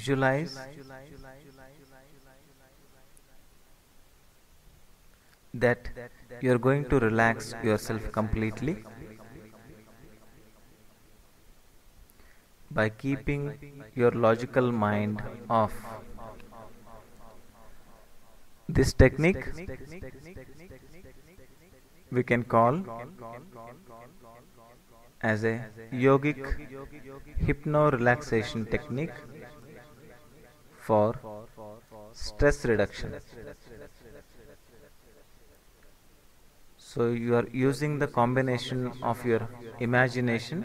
visualize that you are going to relax yourself completely by keeping your logical mind off. This technique we can call as a yogic hypno relaxation technique for stress reduction. So you are using the combination of your imagination,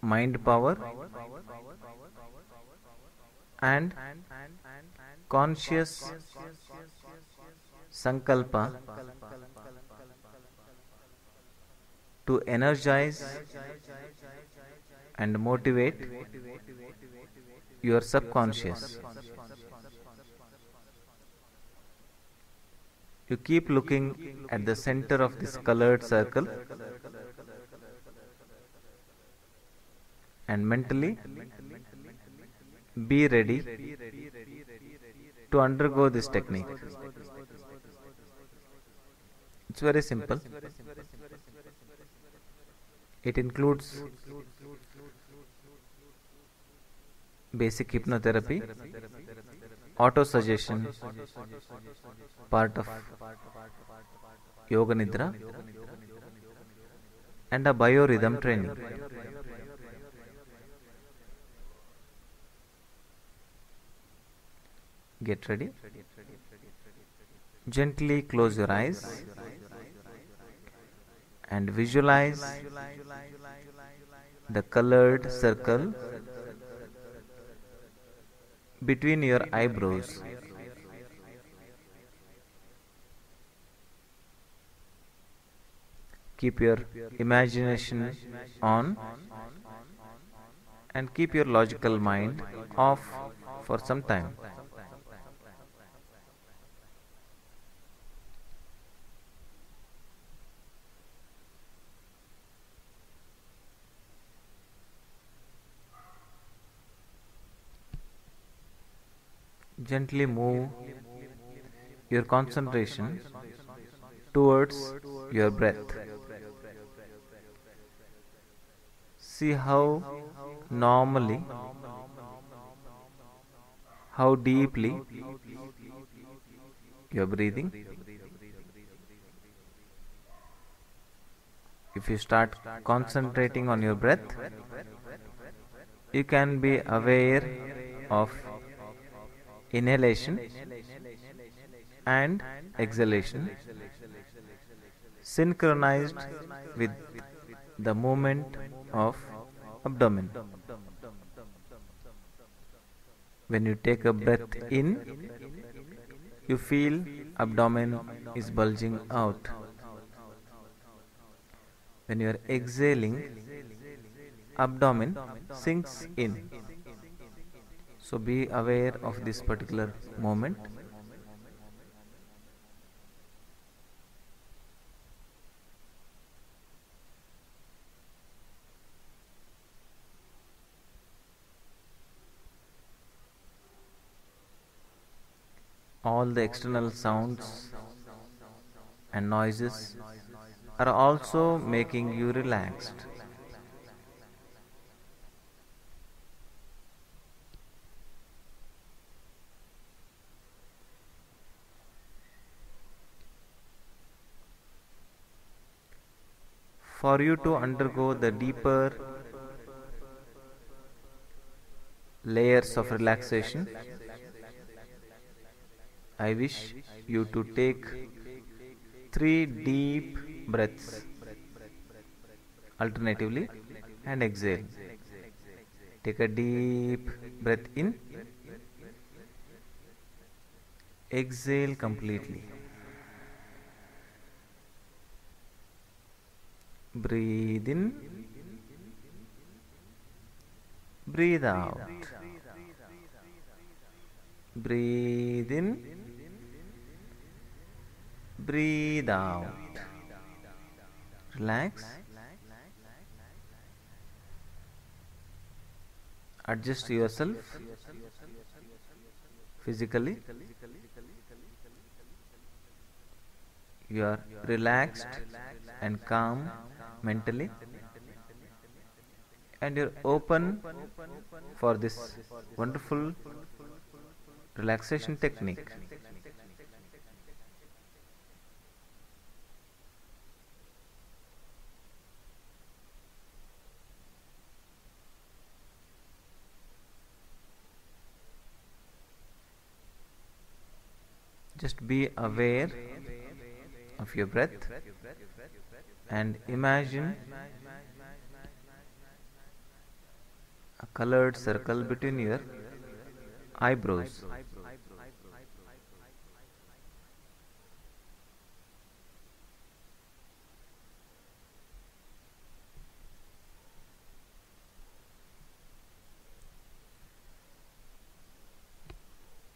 mind power, and conscious sankalpa to energize and motivate your subconscious. You keep looking at the center of this colored circle and mentally be ready to undergo this technique. It's very simple. It includes basic hypnotherapy, auto suggestion, part of yoga nidra, and a biorhythm training. Get ready. Gently close your eyes and visualize the colored circle between your eyebrows. Keep your imagination on and keep your logical mind off for some time. Gently move your concentration towards your breath. See how normally, how deeply you are breathing. If you start concentrating on your breath, you can be aware of inhalation and exhalation synchronized with the movement of abdomen. When you take a breath in, you feel abdomen is bulging out. When you are exhaling, abdomen sinks in. So be aware of this particular moment. All the external sounds and noises are also making you relaxed. For you to undergo the deeper layers of relaxation, I wish you to take three deep breaths alternatively and exhale. Take a deep breath in, exhale completely. Breathe in, breathe out. Breathe in, breathe out. Relax. adjust yourself physically you are relaxed and calm mentally. And you're open for this wonderful relaxation technique. Just be aware of your breath and imagine a colored circle between your eyebrows.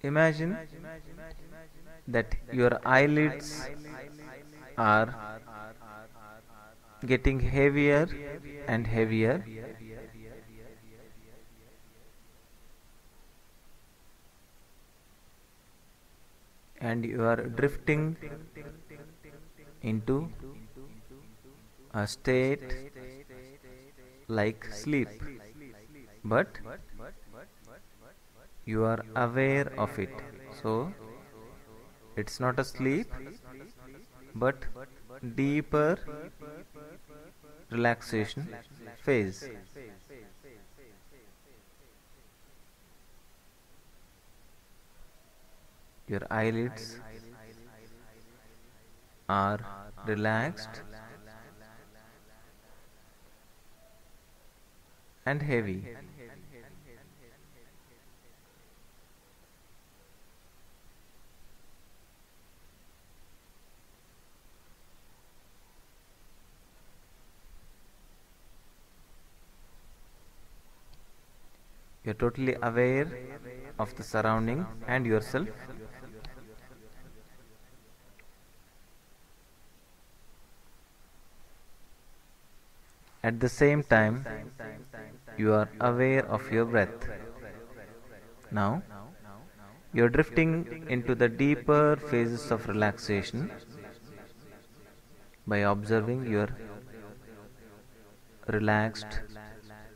Imagine that your eyelids are getting heavier and heavier. And you are drifting into a state like sleep. But you are aware of it. So it's not a sleep but deeper relaxation phase. Your eyelids are relaxed and heavy you're totally aware of the surrounding and yourself. At the same time you are aware of your breath. Now you're drifting into the deeper phases of relaxation by observing your relaxed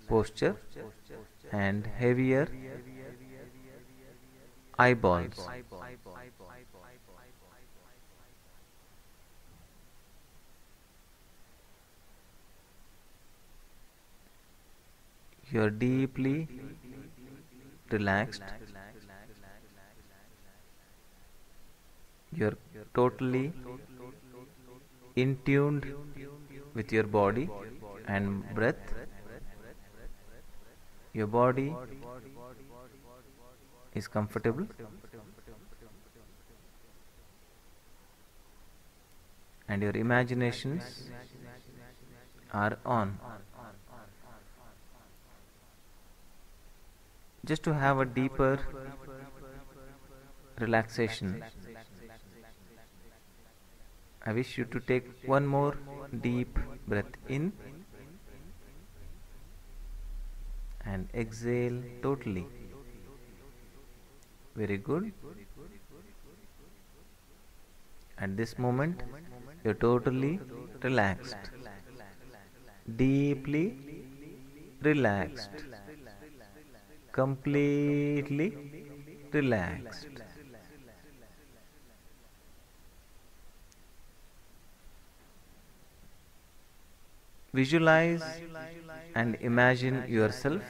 posture and heavier eyeballs. You are deeply relaxed. You are totally in tuned with your body and breath your body is comfortable. And your imaginations are on. Just to have a deeper relaxation I wish you to take one more deep breath in and exhale totally. Very good. At this moment you're totally relaxed. Deeply relaxed. Completely relaxed. Visualize and imagine yourself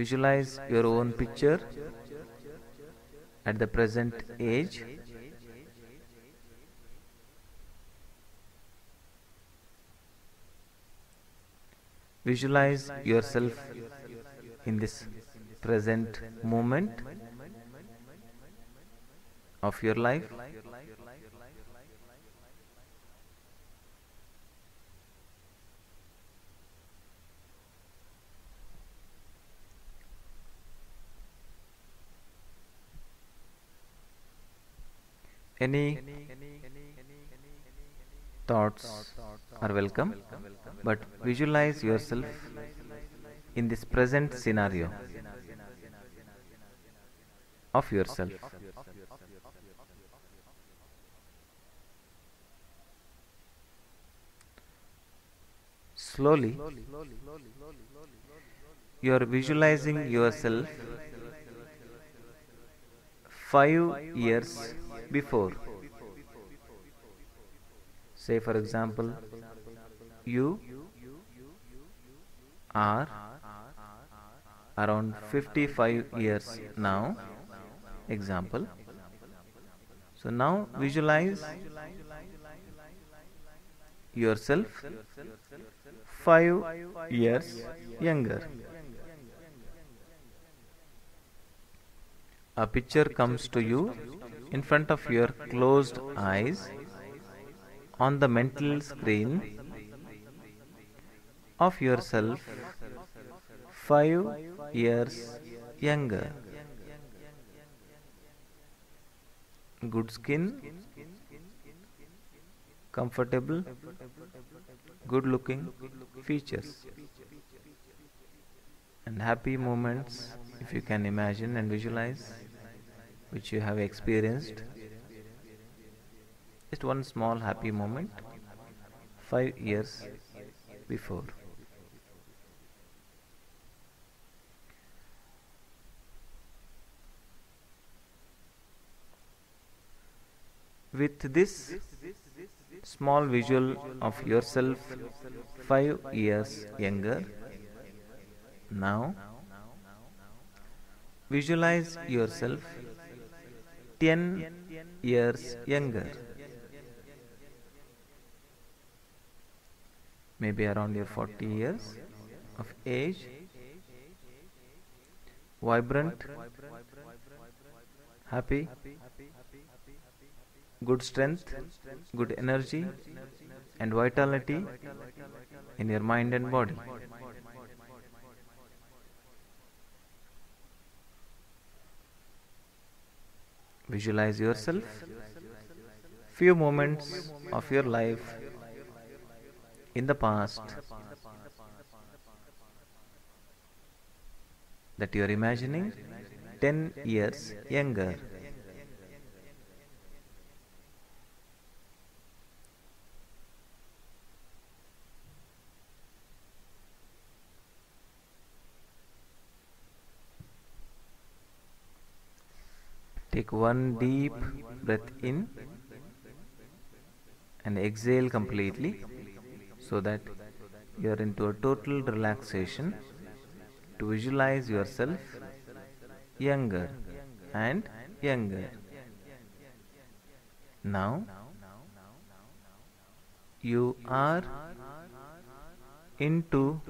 visualize your own picture at the present age. Visualize yourself in this present moment of your life any thoughts are welcome, but visualize yourself in this present scenario of yourself. Slowly, you are visualizing yourself five years before. Say, for example, you are around 55 years now. Example. So now visualize yourself five years younger. A picture comes to you in front of your closed eyes on the mental screen of yourself five years younger. Good skin, comfortable, good looking features, and happy moments if you can imagine and visualize which you have experienced. Just one small happy moment five years before. With this small visual of yourself five years younger, now visualize yourself 10 years younger. Maybe around your 40 years of age, vibrant, happy, good strength, good energy, and vitality in your mind and body. Visualize yourself few moments of your life in the past that you are imagining 10 years younger. Take one deep breath in and exhale completely so that you are into a total relaxation to visualize yourself younger and younger. Now you are into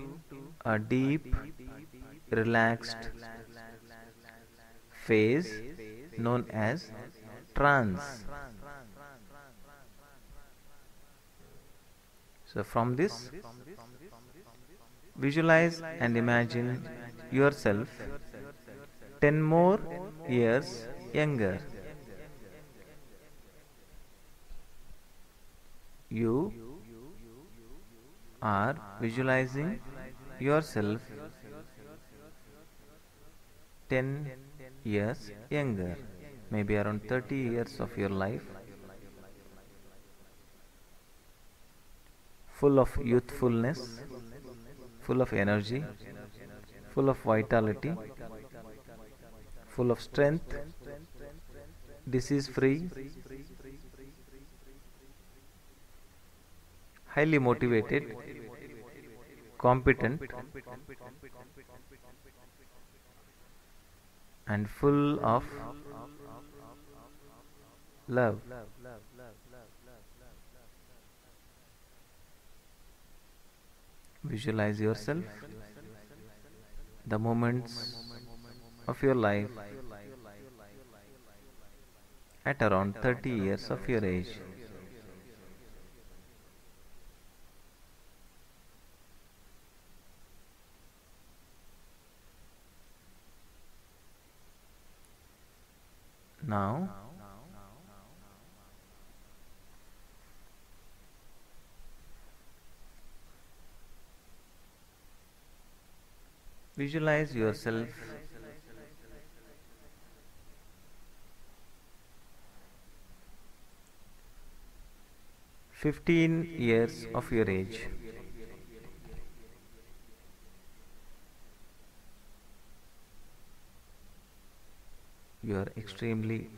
a deep relaxed phase known as trance. So from this, visualize and imagine yourself 10 more years younger. You are visualizing yourself 10 years younger, maybe around 30 years of your life, full of youthfulness, full of energy, full of vitality, full of strength, disease free, highly motivated, competent, and full of love. Visualize yourself, the moments of your life at around 30 years of your age. Now, visualize yourself Fifteen years of your age. You are extremely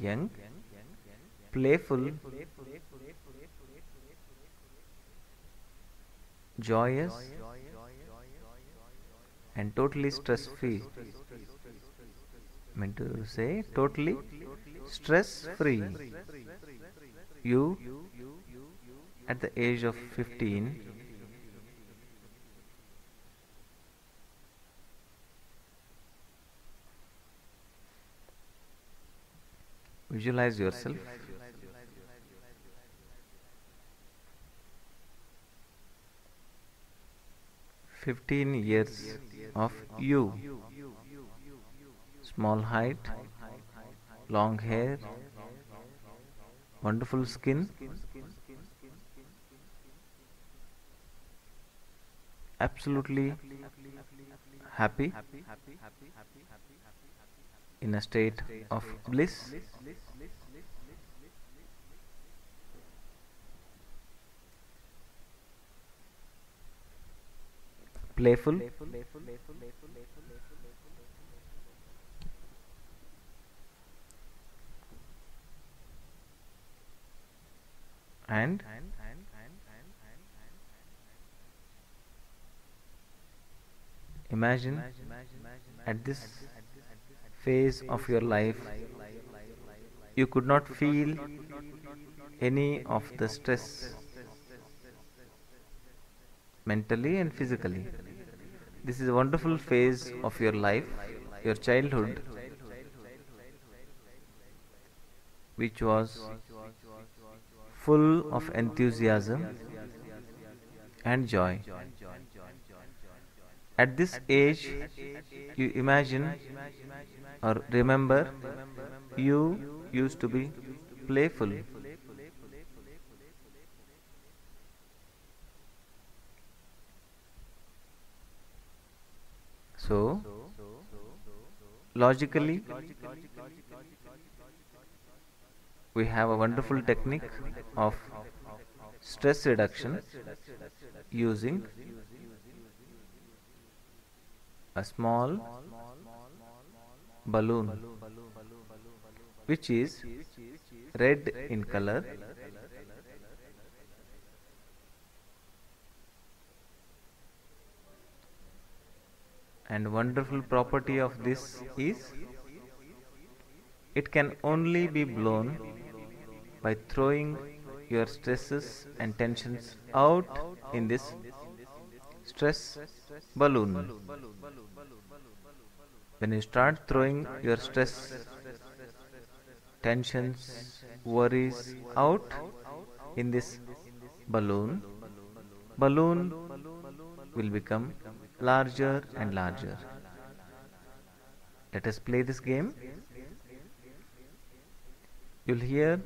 young, playful, joyous, and totally stress free. Meant to say totally stress free. You at the age of 15 visualize yourself. Fifteen years of you. Small height, long hair, wonderful skin, absolutely happy in a state of bliss. Playful. And? Imagine at this phase of your life you could not feel any of the stress mentally and physically. This is a wonderful phase of your life your childhood which was full of enthusiasm and joy at this age you imagine or remember you used to be playful. So logically we have a wonderful technique of stress reduction using a small balloon which is red in color. And wonderful property of this is it can only be blown by throwing your stresses and tensions out in this stress balloon. When you start throwing your stress tensions worries out in this balloon. Balloon will become larger and larger. Let us play this game. You'll hear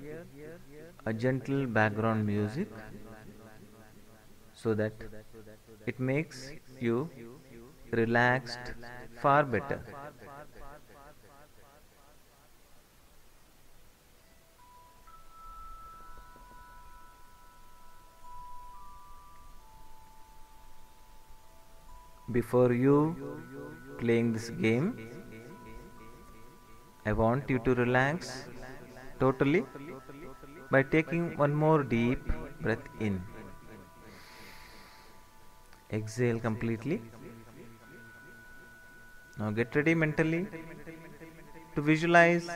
a gentle background music so that it makes you relaxed far better. Before you playing this game I want you to relax totally by taking one more deep breath in exhale completely. Now get ready mentally to visualize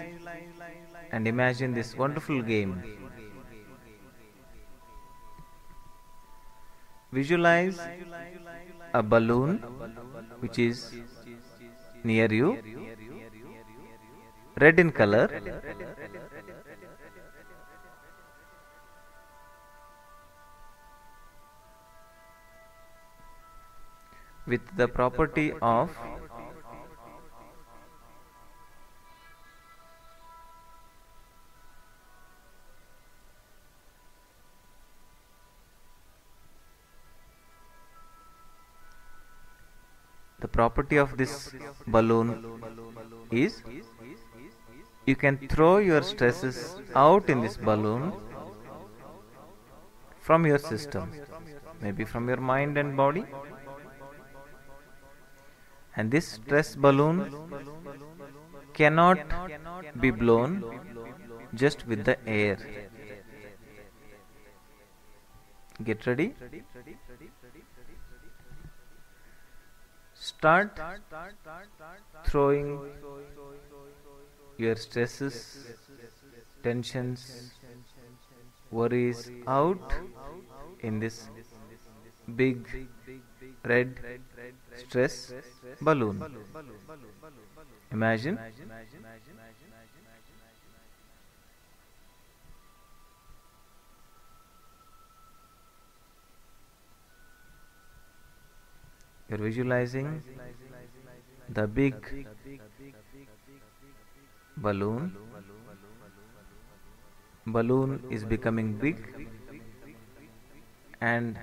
and imagine this wonderful game. Visualize a balloon which is near you red in color with the property of the property of this balloon is you can throw your stresses out in this balloon from your system maybe from your mind and body and this stress balloon cannot be blown just with the air. Get ready. Start throwing your stresses tensions worries out in this big red stress balloon. Imagine. You're visualizing the big balloon. Balloon is becoming big and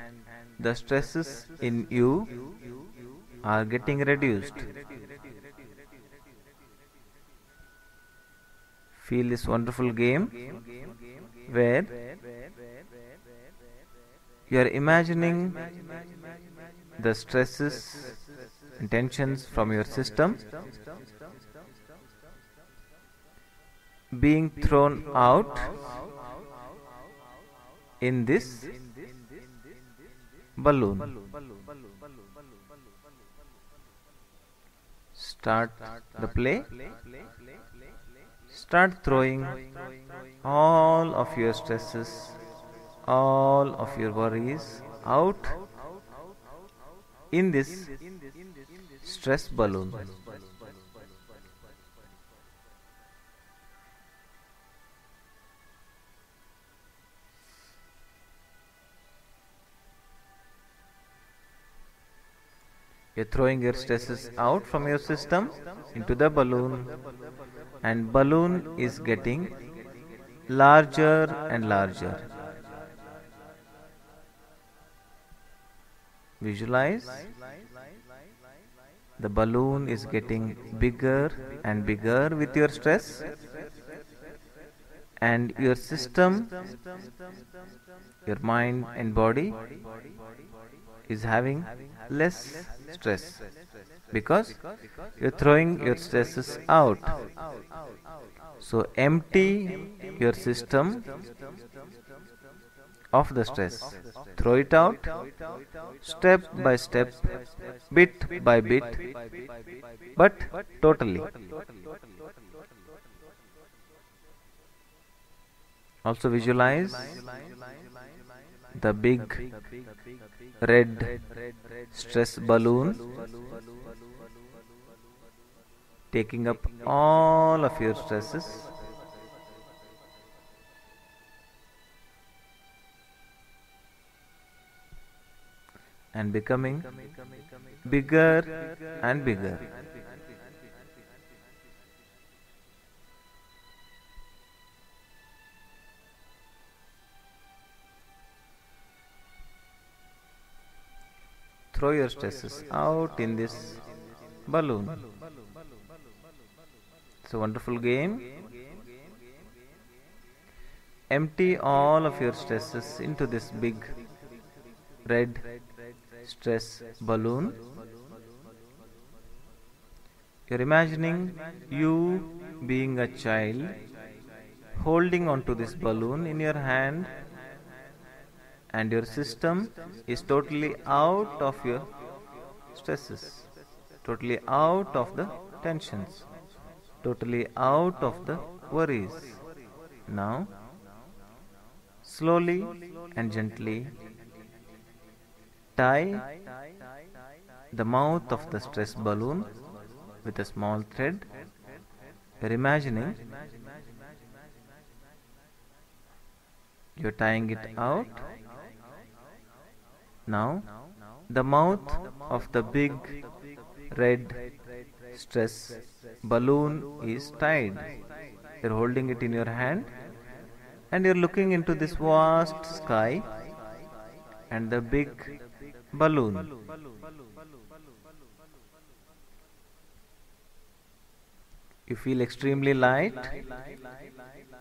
the stresses in you are getting reduced feel this wonderful game where you are imagining the stresses and tensions from your system being thrown out in this balloon. Start the play. Start throwing all of your stresses, all of your worries out in this stress balloon. You're throwing your stresses out from your system into the balloon. And balloon is getting larger and larger. Visualize. The balloon is getting bigger and bigger with your stress. And your system, your mind and body is having less stress because you're throwing your stresses out. So empty your system of the stress. Throw it out step by step, bit by bit, but totally. Also visualize the big red stress balloon taking up all of your stresses. And becoming bigger and bigger throw your stresses out in this balloon. It's a wonderful game. Empty all of your stresses into this big red stress balloon. You're imagining you being a child holding onto this balloon in your hand and your system is totally out of your stresses, totally out of the tensions, totally out of the worries. Now, slowly and gently tie the mouth of the stress balloon with a small thread. You're imagining you're tying it out now, the mouth of the big red stress balloon is tied. You're holding it in your hand and you're looking into this vast sky and the big balloon. You feel extremely light,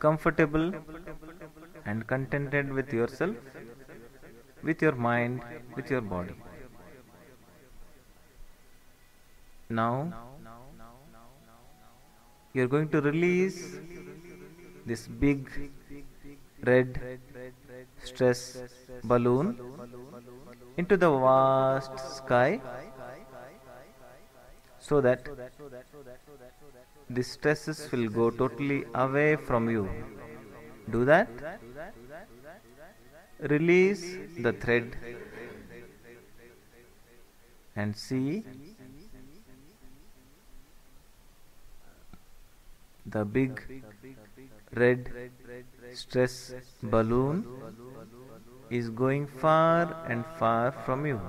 comfortable and contented with yourself with your mind, with your body. Now, you're going to release this big red stress balloon into the vast sky so that the stresses will go totally away from you. Do that. Release the thread and see the big red stress balloon is going far and far from you.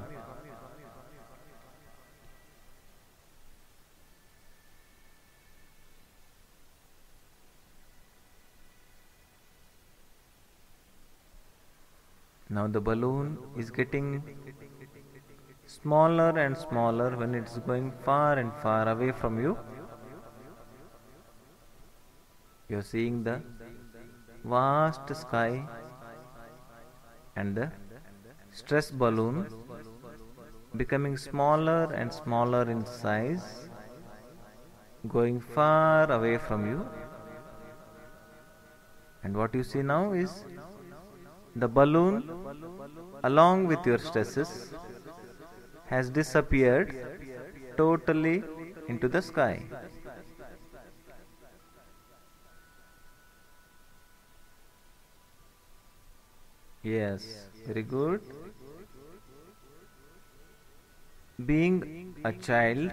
Now the balloon is getting smaller and smaller when it's going far and far away from you. You're seeing the vast sky and the stress balloon becoming smaller and smaller in size, going far away from you. And what you see now is the balloon, along with your stresses, has disappeared totally into the sky. Yes, very good. Being a child,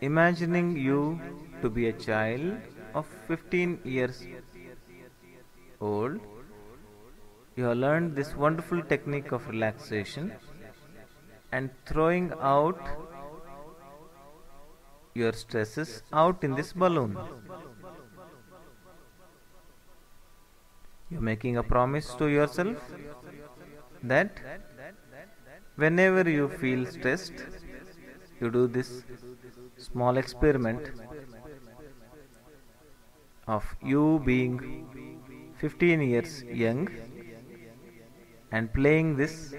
imagining you to be a child of 15 years old, you have learned this wonderful technique of relaxation and throwing out your stresses out in this balloon. You're making a promise to yourself that whenever you feel stressed, you do this small experiment of you being 15 years young and playing this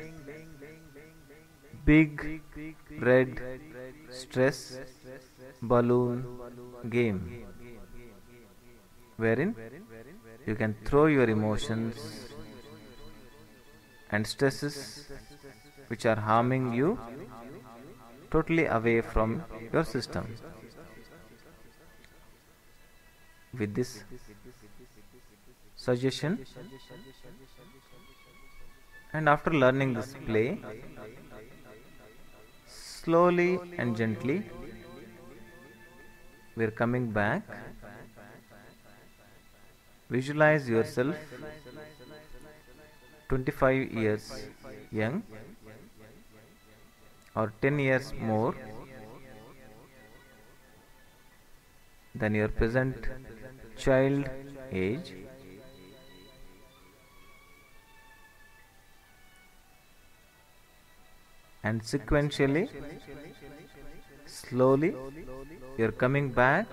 big red stress balloon game wherein you can throw your emotions and stresses which are harming you totally away from your system. With this suggestion, and after learning this play, slowly and gently, we are coming back Visualize yourself 25 years young or 10 years more than your present child age. And sequentially, slowly, you're coming back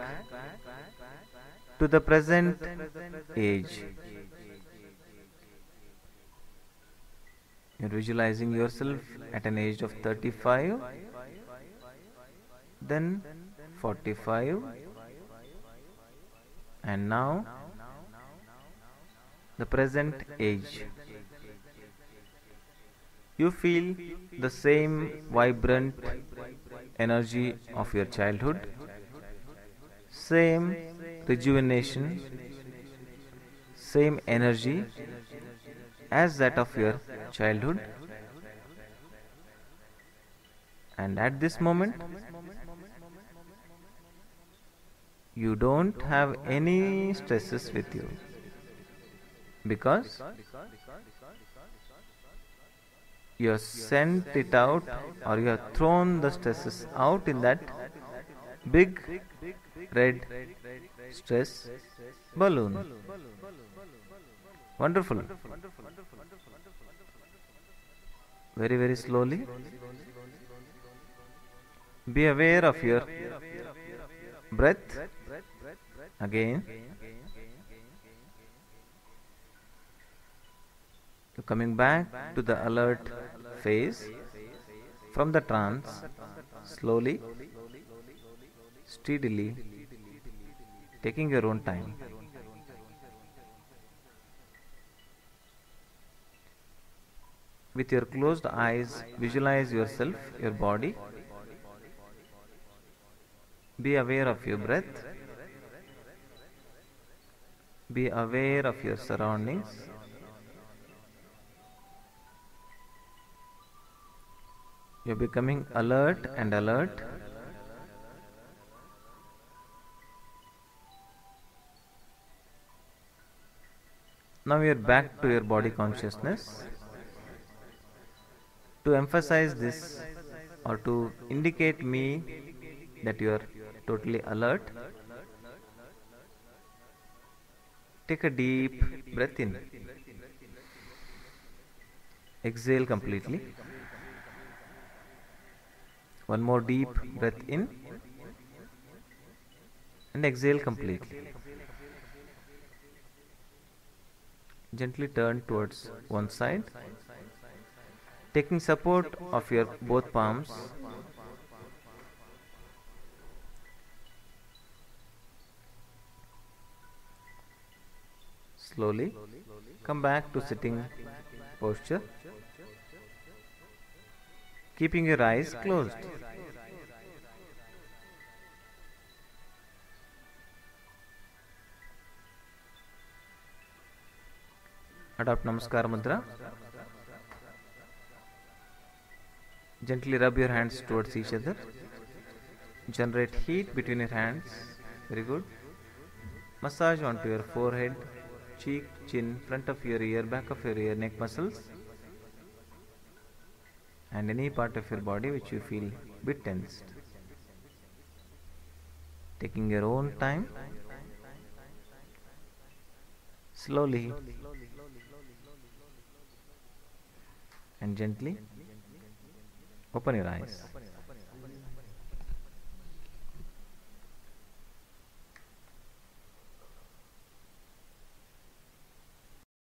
to the present age. You're visualizing yourself at an age of 35, then 45, and now the present age. You feel the same vibrant energy of your childhood, same rejuvenation, same energy as that of your childhood. And at this moment, you don't have any stresses with you because you have sent it out or you have thrown the stresses out in that big red stress balloon. Wonderful. Very, very slowly. Be aware of your breath Again, you're coming back to the alert phase from the trance slowly, steadily, taking your own time. With your closed eyes, visualize yourself, your body. Be aware of your breath. Be aware of your surroundings. You're becoming alert and alert. Now you're back to your body consciousness. To emphasize this or to indicate me that you are totally alert, take a deep breath in. Exhale completely. One more deep breath in and exhale completely. Gently turn towards one side, taking support of your both palms. Slowly come back to sitting posture, keeping your eyes closed. Adopt Namaskar Mudra. Gently rub your hands towards each other. Generate heat between your hands. Very good. Massage onto your forehead, cheek, chin, front of your ear, back of your ear, neck muscles, and any part of your body which you feel bit tensed. Taking your own time, slowly and gently open your eyes.